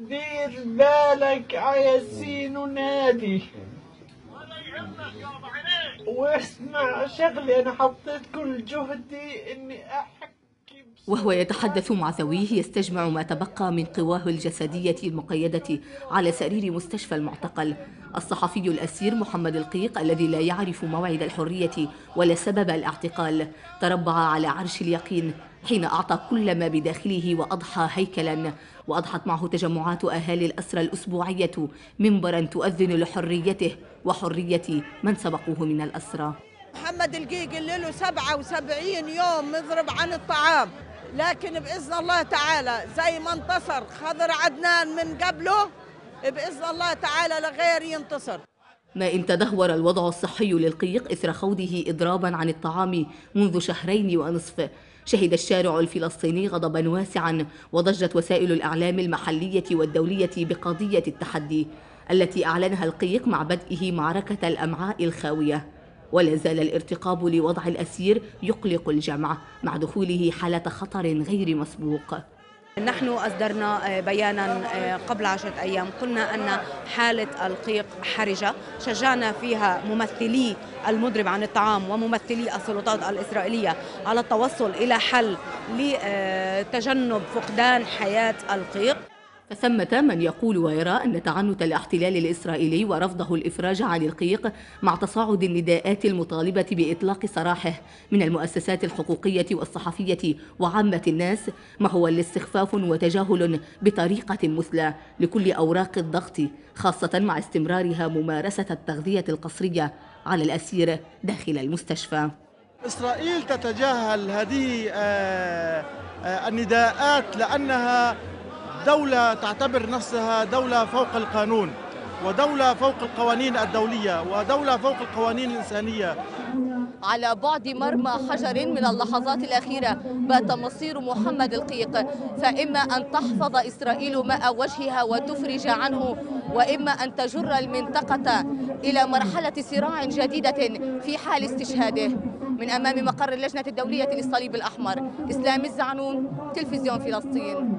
دير بالك عياسين ونادي. واسمع شغلي أنا حطيت كل جهدي أحكي بصوت وهو يتحدث مع ذويه يستجمع ما تبقى من قواه الجسدية المقيدة على سرير مستشفى المعتقل. الصحفي الأسير محمد القيق الذي لا يعرف موعد الحرية ولا سبب الاعتقال. تربع على عرش اليقين حين أعطى كل ما بداخله وأضحى هيكلا وأضحت معه تجمعات أهالي الأسرى الأسبوعية. منبرا تؤذن لحريته وحرية من سبقوه من الأسرى. محمد القيق اللي له 77 يوم مضرب عن الطعام لكن بإذن الله تعالى زي ما انتصر خضر عدنان من قبله بإذن الله تعالى لغير ينتصر. ما إن تدهور الوضع الصحي للقيق إثر خوضه إضرابا عن الطعام منذ شهرين ونصف. شهد الشارع الفلسطيني غضبا واسعا وضجت وسائل الإعلام المحلية والدولية بقضية التحدي التي أعلنها القيق مع بدئه معركة الأمعاء الخاوية. ولا زال الارتقاب لوضع الأسير يقلق الجمع مع دخوله حالة خطر غير مسبوق. نحن أصدرنا بيانا قبل عشرة أيام. قلنا أن حالة القيق حرجة. شجعنا فيها ممثلي المضرب عن الطعام وممثلي السلطات الإسرائيلية على التوصل إلى حل لتجنب فقدان حياة القيق. فثمة من يقول ويرى أن تعنت الاحتلال الإسرائيلي ورفضه الإفراج عن القيق مع تصاعد النداءات المطالبة بإطلاق سراحه من المؤسسات الحقوقية والصحفية وعامة الناس ما هو الاستخفاف وتجاهل بطريقة مثلى لكل أوراق الضغط خاصة مع استمرارها ممارسة التغذية القسرية على الأسير داخل المستشفى. إسرائيل تتجاهل هذه آه، آه، النداءات لأنها دولة تعتبر نفسها دولة فوق القانون ودولة فوق القوانين الدولية ودولة فوق القوانين الإنسانية. على بعد مرمى حجر من اللحظات الأخيرة بات مصير محمد القيق. فإما أن تحفظ إسرائيل ماء وجهها وتفرج عنه وإما أن تجر المنطقة إلى مرحلة صراع جديدة في حال استشهاده. من أمام مقر اللجنة الدولية للصليب الأحمر إسلام الزعنون تلفزيون فلسطين.